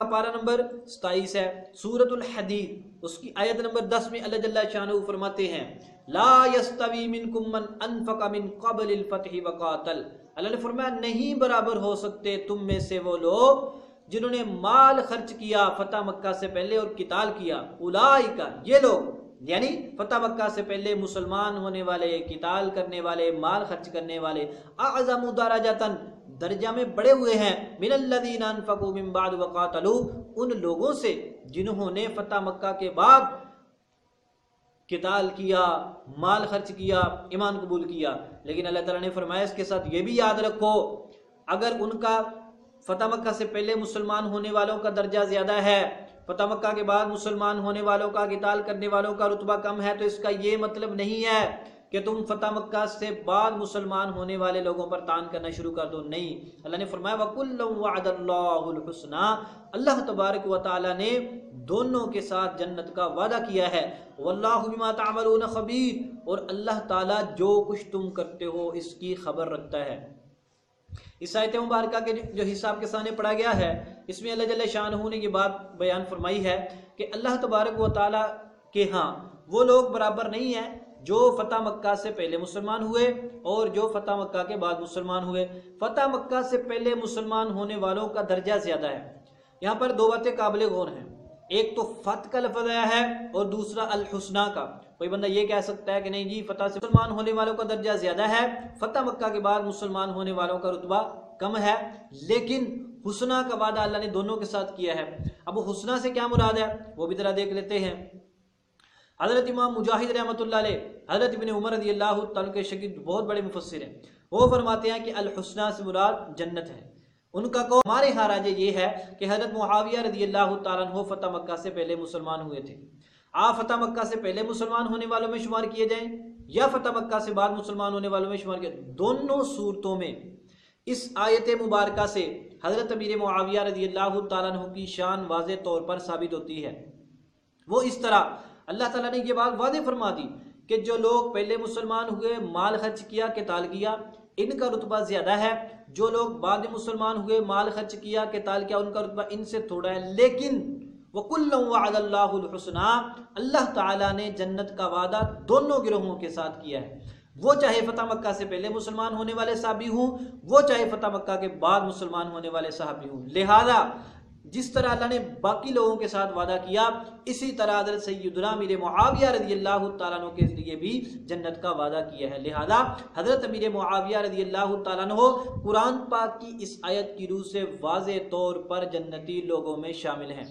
پارہ نمبر ستائیس ہے سورت الحدید، اس کی آیت نمبر دس میں اللہ جل شانہ فرماتے ہیں، لا يستوی منکم من انفق من قبل الفتح وقاتل اللہ نے فرمایا، نہیں برابر ہو سکتے تم میں سے وہ لوگ جنہوں نے مال خرچ کیا فتح مکہ سے پہلے اور قتال کیا۔ اولائکا یہ لوگ یعنی فتح مکہ سے پہلے مسلمان ہونے والے، قتال کرنے والے، مال خرچ کرنے والے، اعظم درجاتن درجہ میں بڑے ہوئے ہیں۔ من الذین انفقوا من بعد وقاتلوا، ان لوگوں سے جنہوں نے فتح مکہ کے بعد قتال کیا، مال خرچ کیا، ایمان قبول کیا۔ لیکن اللہ تعالیٰ نے فرمایا، اس کے ساتھ یہ بھی یاد رکھو، اگر ان کا فتح مکہ سے پہلے مسلمان ہونے والوں کا درجہ زیادہ ہے، فتح مکہ کے بعد مسلمان ہونے والوں کا قتال کرنے والوں کا رتبہ کم ہے، تو اس کا یہ مطلب نہیں ہے کہ تم فتح مکہ سے بعد مسلمان ہونے والے لوگوں پر تان کرنا شروع کر دو۔ نہیں۔ اللہ نے فرمایا وَكُلًّا وَعَدَ اللَّهُ الْحُسْنَى۔ اللہ تبارک و تعالی نے دونوں کے ساتھ جنت کا وعدہ کیا ہے۔ واللہ بما تعملون خبیر اور اللہ تعالی جو کچھ تم کرتے ہو اس کی خبر رکھتا ہے۔ اس آیت مبارکہ کے جو حصہ آپ کے سامنے پڑھا گیا ہے، اس میں اللہ جل شاہ نے یہ بات بیان فرمائی ہے کہ اللہ تبارک و تعالی کے ہاں وہ لوگ برابر نہیں ہیں۔ جو فتح مکہ سے پہلے مسلمان ہوئے اور جو فتح مکہ کے بعد مسلمان ہوئے۔ فتح مکہ سے پہلے مسلمان ہونے والوں کا درجہ زیادہ ہے۔ یہاں پر دو باتیں قابل غور ہیں۔ ایک تو فتح کا لفظ آیا ہے اور دوسرا الحسنہ کا۔ کوئی بندہ یہ کہہ سکتا ہے کہ نہیں جی فتح سے مسلمان ہونے والوں کا درجہ زیادہ ہے۔ فتح مکہ کے بعد مسلمان ہونے والوں کا رتبہ کم ہے۔ لیکن حسنہ کا وعدہ اللہ نے دونوں کے ساتھ کیا ہے۔ اب حسنہ سے کیا مراد ہے؟ وہ بھی ذرا دیکھ لیتے ہیں۔ حضرت امام مجاہد رحمۃ اللہ علیہ، حضرت ابن عمر رضی اللہ تعالیٰ کے شکید بہت بڑے مفسر ہیں۔ وہ فرماتے ہیں کہ الحسنہ سے مراد جنت ہے۔ ان کا قول ہمارے ہاں راجے یہ ہے کہ حضرت معاویہ رضی اللہ تعالیٰ عنہ فتح مکہ سے پہلے مسلمان ہوئے تھے۔ آپ فتح مکہ سے پہلے مسلمان ہونے والوں میں شمار کیے جائیں یا فتح مکہ سے بعد مسلمان ہونے والوں میں شمار کیے دونوں صورتوں میں اس آیت مبارکہ سے حضرت امیر معاویہ رضی اللہ تعالیٰ عنہ کی شان واضح طور پر ثابت ہوتی ہے۔ وہ اس طرح اللہ تعالیٰ نے یہ بات واضح فرما دی کہ جو لوگ پہلے مسلمان ہوئے، مال خرچ کیا قتال کیا، ان کا رتبہ زیادہ ہے۔ جو لوگ بعد مسلمان ہوئے، مال خرچ کیا قتال کیا، ان کا رتبہ ان سے تھوڑا ہے۔ لیکن وَكُلًّا وَعَدَ اللَّهُ الْحُسْنَى، اللہ تعالیٰ نے جنت کا وعدہ دونوں گروہوں کے ساتھ کیا ہے۔ وہ چاہے فتح مکہ سے پہلے مسلمان ہونے والے صحابی ہوں، وہ چاہے فتح مکہ کے بعد مسلمان ہونے والے صحابی ہوں۔ لہذا جس طرح اللہ نے باقی لوگوں کے ساتھ وعدہ کیا، اسی طرح حضرت سیدنا امیر معاویہ رضی اللہ تعالیٰ عنہ کے لیے بھی جنت کا وعدہ کیا ہے۔ لہذا حضرت امیر معاویہ رضی اللہ تعالیٰ عنہ قرآن پاک کی اس آیت کی روح سے واضح طور پر جنتی لوگوں میں شامل ہیں۔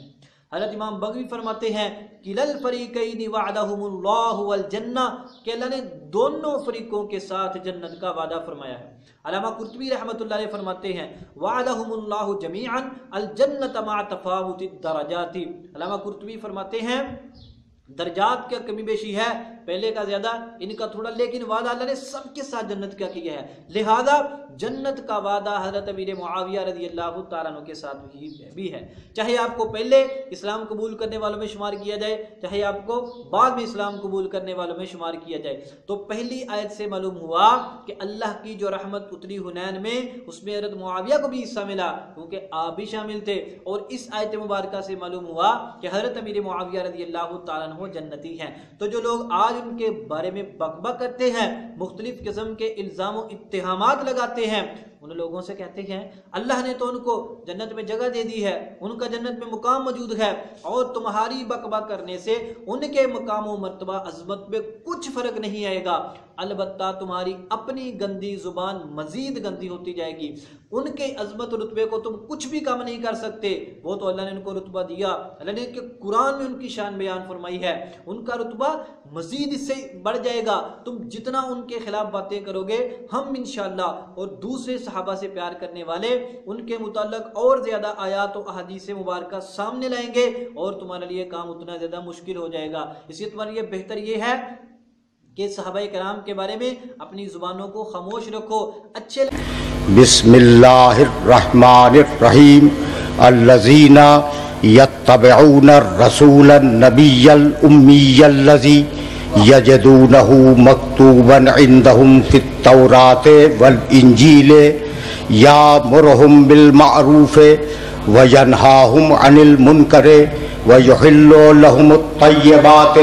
حضرت امام بغوی فرماتے ہیں، کلل فریقین وعدہم اللہ والجنہ کہ اللہ نے دونوں فریقوں کے ساتھ جنت کا وعدہ فرمایا ہے۔ علامہ قرطبی رحمۃ اللہ علیہ فرماتے ہیں وعدہم اللہ جميعا الجنت مع تفاوت الدرجات. علامہ قرطبی فرماتے ہیں، درجات کیا کمی بیشی ہے؟ پہلے کا زیادہ، ان کا تھوڑا، لیکن وعدہ اللہ نے سب کے ساتھ جنت کا کیا ہے۔ لہذا جنت کا وعدہ حضرت امیر معاویہ رضی اللہ تعالیٰ عنہ کے ساتھ بھی ہے۔ چاہے آپ کو پہلے اسلام قبول کرنے والوں میں شمار کیا جائے، چاہے آپ کو بعد میں اسلام قبول کرنے والوں میں شمار کیا جائے۔ تو پہلی آیت سے معلوم ہوا کہ اللہ کی جو رحمت اتری ہنین میں، اس میں حضرت معاویہ کو بھی حصہ ملا، کیونکہ آپ بھی شامل تھے۔ اور اس آیت مبارکہ سے معلوم ہوا کہ حضرت امیر معاویہ رضی اللہ تعالیٰ عنہ جنتی ہیں۔ تو جو لوگ آج ان کے بارے میں بک کرتے ہیں، مختلف قسم کے الزام و اتہامات لگاتے ہیں۔ ان لوگوں سے کہتے ہیں، اللہ نے تو ان کو جنت میں جگہ دے دی ہے، ان کا جنت میں مقام موجود ہے، اور تمہاری بکبا کرنے سے ان کے مقام و مرتبہ عظمت میں کچھ فرق نہیں آئے گا۔ البتہ تمہاری اپنی گندی زبان مزید گندی ہوتی جائے گی۔ ان کے عظمت رتبے کو تم کچھ بھی کم نہیں کر سکتے۔ وہ تو اللہ نے ان کو رتبہ دیا۔ اللہ نے کہ قرآن میں ان کی شان بیان فرمائی ہے۔ ان کا رتبہ مزید اس سے بڑھ جائے گا۔ تم جتنا ان کے خلاف باتیں کرو گے، ہم انشاءاللہ اور دوسرے صحابہ صحابہ سے پیار کرنے والے، ان کے متعلق اور زیادہ آیات و احادیث مبارکہ سامنے لائیں گے اور تمہارے لیے کام اتنا زیادہ مشکل ہو جائے گا۔ اسی تمہارے لیے بہتر یہ ہے کہ صحابہ کرام کے بارے میں اپنی زبانوں کو خاموش رکھو، اچھے بسم اللہ الرحمن الرحیم۔ الذین یتبعون الرسول النبی الامی الذی یجدونه مکتوبا عندهم في التوراة والانجیل یامرهم بالمعروف وینہاہم عن المنکر ویحل لهم الطیبات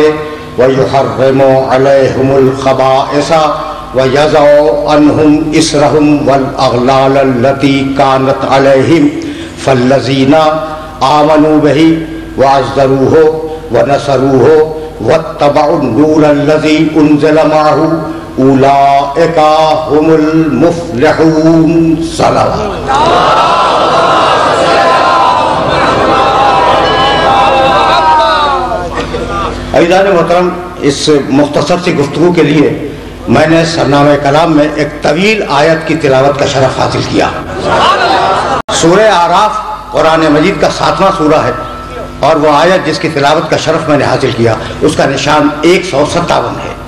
ویحرم علیہم الخبائس ویزع عنہم اسرہم والاغلال التي كانت علیہم فالذین آمنوا به وعزروه ونصروه واتبعوا النور الذي انزل معه اولئک هم المفلحون صلوات. ایدان محترم، اس مختصر سی گفتگو کے لیے میں نے سرنامہ کلام میں ایک طویل آیت کی تلاوت کا شرف حاصل کیا۔ سورہ آراف قرآن مجید کا ساتواں سورہ ہے اور وہ آیت جس کی تلاوت کا شرف میں نے حاصل کیا، اس کا نشان ایک سو ستاون ہے۔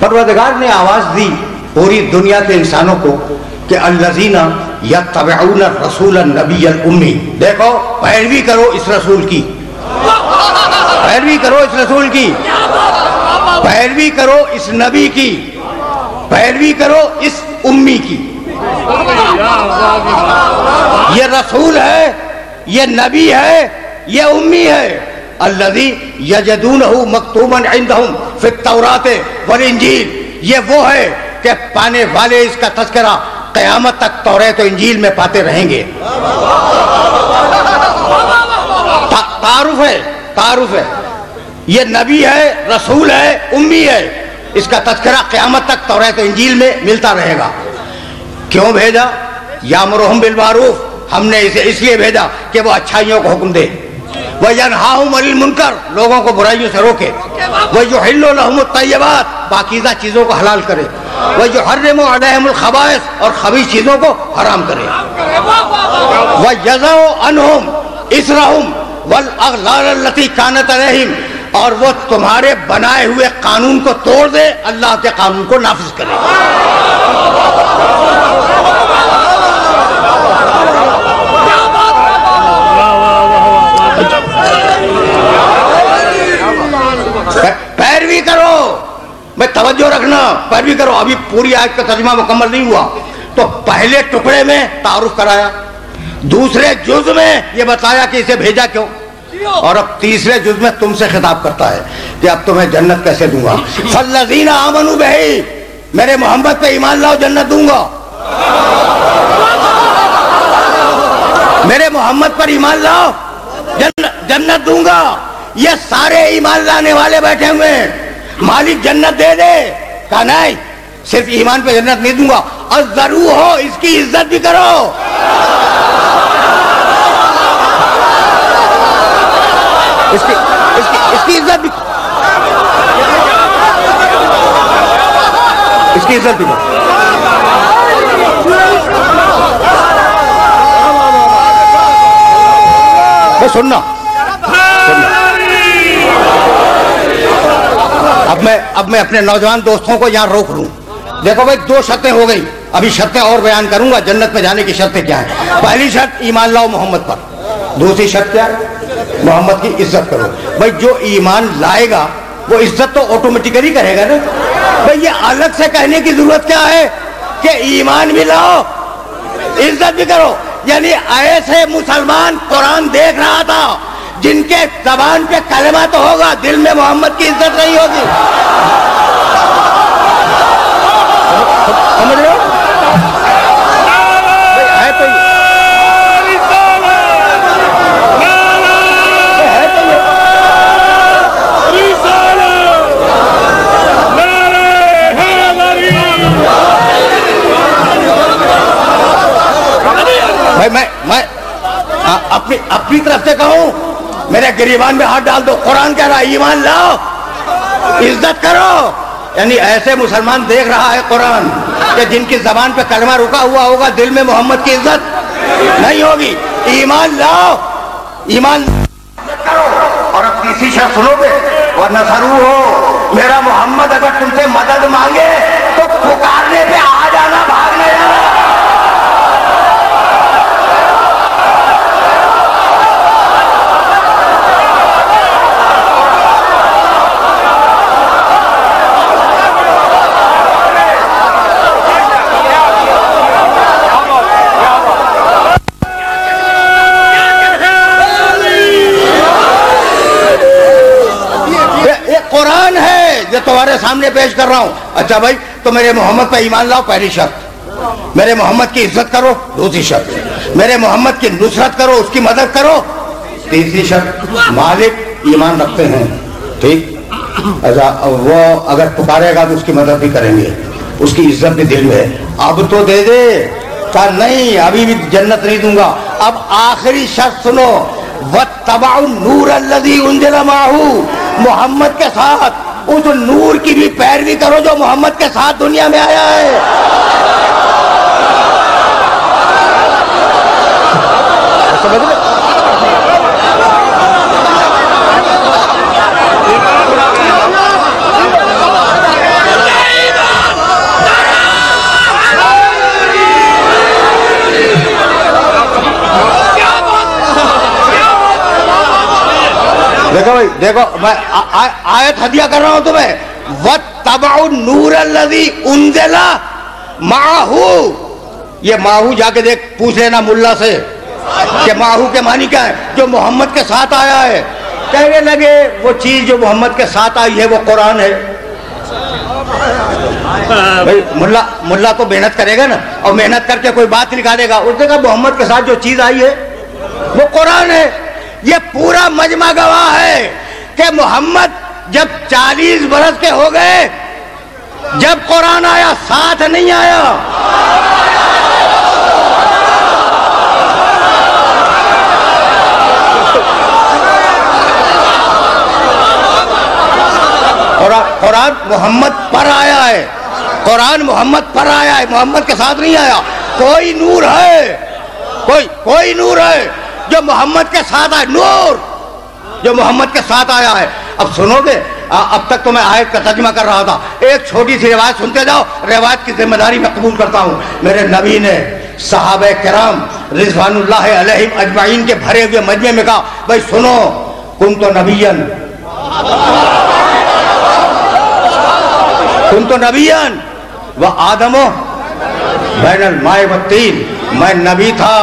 پروردگار نے آواز دی پوری دنیا کے انسانوں کو کہ الزینہ یا طبعون رسول النبی الامی۔ دیکھو، پیروی کرو اس رسول کی۔ پیروی کرو اس رسول کی۔ پیروی کرو اس نبی کی۔ پیروی کرو اس امی کی۔ یہ رسول ہے، یہ نبی ہے، یہ امی ہے۔ الذی یجدونہ مکتوبا عندہم۔ فی التورات والانجیل یہ وہ ہے کہ پانے والے اس کا تذکرہ قیامت تک توریت و انجیل میں پاتے رہیں گے۔ تعارف ہے تعارف ہے۔ یہ نبی ہے، رسول ہے، امی ہے۔ اس کا تذکرہ قیامت تک توریت و انجیل میں ملتا رہے گا۔ کیوں بھیجا؟ یا مرحم بالمعروف۔ ہم نے اسے اس لیے بھیجا کہ وہ اچھائیوں کو حکم دے۔ وہ ینہاہم علی المنکر لوگوں کو برائیوں سے روکے۔ وہ جو حل لہم الطیبات پاکیزہ چیزوں کو حلال کرے۔ وہ جو حرم علیہم الخبائث، اور خبیث چیزوں کو حرام کرے۔ وہ یزع عنہم اسرہم والاغلال التي كانت علیہم اور وہ تمہارے بنائے ہوئے قانون کو توڑ دے، اللہ کے قانون کو نافذ کرے۔ پیروی کرو۔ میں توجہ رکھنا پیروی کرو۔ ابھی پوری آیت کا ترجمہ مکمل نہیں ہوا۔ تو پہلے ٹکڑے میں تعارف کرایا۔ دوسرے جز میں یہ بتایا کہ اسے بھیجا کیوں؟ اور اب تیسرے جز میں تم سے خطاب کرتا ہے کہ اب تمہیں جنت کیسے دوں گا؟ فلزین آمنو بہی۔ میرے محمد پہ ایمان لاؤ جنت دوں گا۔ میرے محمد پر ایمان لاؤ جنت, جنت دوں گا۔ یہ سارے ایمان لانے والے بیٹھے ہوئے ہیں۔ مالک جنت دے دے۔ کہا نہیں، صرف ایمان پہ جنت نہیں دوں گا۔ اور ضرور ہو، اس کی عزت بھی کرو۔ اس کی اس کی اس کی عزت بھی اس کی عزت بھی کرو۔ سننا۔ اب میں اب میں اپنے نوجوان دوستوں کو یہاں روک لوں۔ دیکھو بھائی، دو شرطیں ہو گئی۔ ابھی شرطیں اور بیان کروں گا، جنت میں جانے کی شرطیں کیا ہیں۔ پہلی شرط، ایمان لاؤ محمد پر۔ دوسری شرط کیا محمد کی عزت کرو۔ بھائی، جو ایمان لائے گا، وہ عزت تو آٹومیٹیکلی کرے گا نا۔ بھائی، یہ الگ سے کہنے کی ضرورت کیا ہے؟ کہ ایمان بھی لاؤ، عزت بھی کرو۔ یعنی ایسے مسلمان قرآن دیکھ رہا تھا جن کے زبان پہ کلمہ تو ہوگا، دل میں محمد کی عزت نہیں ہوگی۔ سمجھ رہے ہو؟ ہے تو ہے تو میں میں ہاں، اپنی اپنی طرف سے کہوں۔ میرے گریبان میں ہاتھ ڈال دو، قرآن کہہ رہا ہے، ایمان لاؤ، عزت کرو۔ یعنی ایسے مسلمان دیکھ رہا ہے قرآن کہ جن کی زبان پہ کلمہ رکا ہوا ہوگا، دل میں محمد کی عزت نہیں ہوگی۔ ایمان لاؤ، ایمان کرو۔ اور اب تیسری شخص سنو گے اور نہ ہو۔ میرا محمد اگر تم سے مدد مانگے تمہارے سامنے پیش کر رہا ہوں۔ اچھا بھائی، تو میرے محمد پہ ایمان لاؤ، پہلی شرط۔ میرے محمد کی عزت کرو، دوسری شرط۔ میرے محمد کی نصرت کرو، اس کی مدد کرو۔ تیسری شرط، مالک ایمان رکھتے ہیں۔ ٹھیک؟ اچھا وہ اگر پکارے گا تو اس کی مدد بھی کریں گے۔ اس کی عزت بھی دل میں ہے۔ اب تو دے دے۔ کہا، نہیں، ابھی بھی جنت نہیں دوں گا۔ اب آخری شرط سنو۔ وَاتَّبَعُ النُّورَ الَّذِي أُنزِلَ مَعَهُ۔ محمد کے ساتھ اس نور کی بھی پیروی کرو جو محمد کے ساتھ دنیا میں آیا ہے۔ سمجھ دیکھو بھائی، دیکھو، میں آیت ہدیہ کر رہا ہوں تمہیں۔ وَاتَّبَعُ النُّورَ الَّذِي أُنزِلَ مَعَهُ۔ یہ ماہو جا کے دیکھ پوچھ لینا ملا سے کہ ماہو کے معنی کیا ہے؟ جو محمد کے ساتھ آیا ہے۔ کہنے لگے، وہ چیز جو محمد کے ساتھ آئی ہے، وہ قرآن ہے۔ بھائی، ملا ملا تو محنت کرے گا نا۔ اور محنت کر کے کوئی بات نکالے گا۔ اس نے کہا، محمد کے ساتھ جو چیز آئی ہے، وہ قرآن ہے۔ یہ پورا مجمع گواہ ہے کہ محمد جب چالیس برس کے ہو گئے، جب قرآن آیا، ساتھ نہیں آیا۔ قرآن قرآن محمد پر آیا ہے۔ قرآن محمد پر آیا ہے، محمد کے ساتھ نہیں آیا۔ کوئی نور ہے۔ کوئی کوئی نور ہے۔ جو محمد کے ساتھ آئے، نور! جو محمد کے ساتھ آیا ہے۔ اب سنو گے اب تک تو میں آیت کا ترجمہ کر رہا تھا۔ ایک چھوٹی سی روایت سنتے جاؤ، روایت کی ذمہ داری میں قبول کرتا ہوں۔ میرے نبی نے صحابہ کرام رضوان اللہ علیہ اجمعین کے بھرے ہوئے مجمع میں کہا، بھائی سنو کن تو نبین کن تو نبین وہ آدمو بین المائے والتین میں نبی تھا۔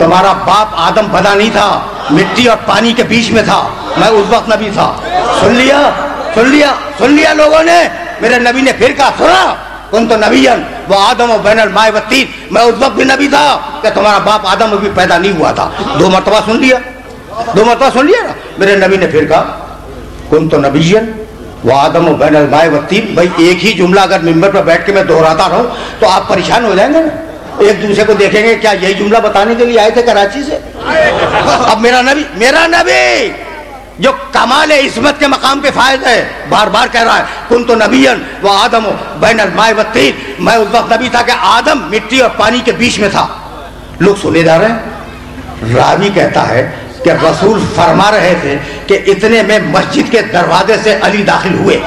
تمہارا باپ آدم بدا نہیں تھا، مٹی اور پانی کے بیچ میں تھا، میں اس وقت نبی تھا۔ سن لیا؟ سن لیا؟ سن لیا لوگوں نے؟ میرے نبی نے پھر کہا، سنا کن تو نبین وہ آدم و بین المائے والتین میں اس وقت بھی نبی تھا کہ تمہارا باپ آدم ابھی پیدا نہیں ہوا تھا۔ دو مرتبہ سن لیا۔ دو مرتبہ سن لیا نا۔ میرے نبی نے پھر کہا کن تو نبیین وہ آدم و بین المائے وطین بھائی، ایک ہی جملہ اگر ممبر پر بیٹھ کے میں دہراتا رہوں تو آپ پریشان ہو جائیں گے نا۔ ایک دوسرے کو دیکھیں گے کیا یہی جملہ بتانے کے لیے آئے تھے کراچی سے؟ اب میرا نبی میرا نبی! جو کمال عصمت کے مقام پہ فائد ہے، بار بار کہہ رہا ہے کن تو نبین وہ آدم و بین المائے وطین میں اس وقت نبی تھا کہ آدم مٹی اور پانی کے بیچ میں تھا۔ لوگ سنے جا رہے ہیں۔ راوی کہتا ہے کہ رسول فرما رہے تھے کہ اتنے میں مسجد کے دروازے سے علی داخل ہوئے۔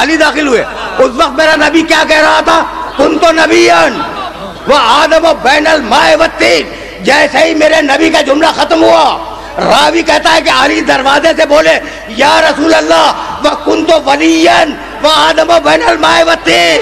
علی داخل ہوئے۔ اس وقت میرا نبی کیا کہہ رہا تھا؟ تم تو نبی وہ آدم و بین المائے والتین جیسے ہی میرے نبی کا جملہ ختم ہوا، راوی کہتا ہے کہ علی دروازے سے بولے، یا رسول اللہ، وہ کن تو ولی وہ آدم و بین المائے والتین